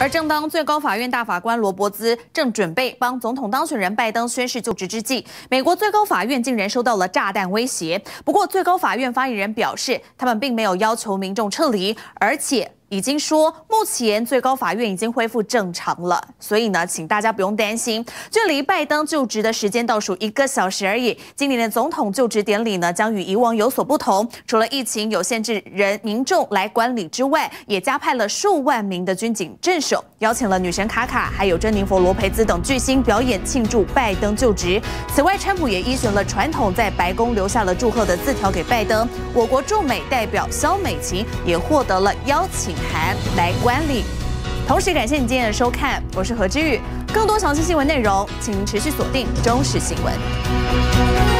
而正当最高法院大法官罗伯兹正准备帮总统当选人拜登宣誓就职之际，美国最高法院竟然收到了炸弹威胁。不过，最高法院发言人表示，他们并没有要求民众撤离，而且。已经说，目前最高法院已经恢复正常了，所以呢，请大家不用担心。距离拜登就职的时间倒数一个小时而已。今年的总统就职典礼呢，将与以往有所不同。除了疫情有限制人民众来观礼之外，也加派了数万名的军警镇守，邀请了女神卡卡还有珍妮佛罗培兹等巨星表演庆祝拜登就职。此外，川普也依循了传统，在白宫留下了祝贺的字条给拜登。我国驻美代表肖美琴也获得了邀请。函来管理，同时感谢你今天的收看，我是何之玉。更多详细新闻内容，请持续锁定中时新闻。